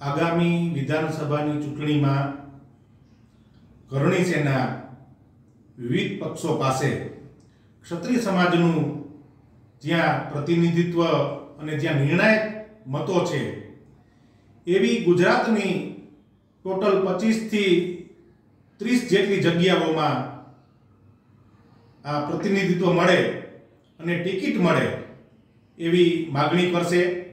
આગામી વિધાનસભાની ચૂંટણીમાં કરણી સેના વિવિધ પક્ષો પાસે ક્ષત્રિય સમાજનું જ્યાં પ્રતિનિધિત્વ અને જ્યાં નિર્ણાયક મતો છે, એવી ગુજરાતની ટોટલ પચીસથી ત્રીસ જેટલી જગ્યાઓમાં આ પ્રતિનિધિત્વ મળે અને ટિકિટ મળે એવી માગણી કરશે.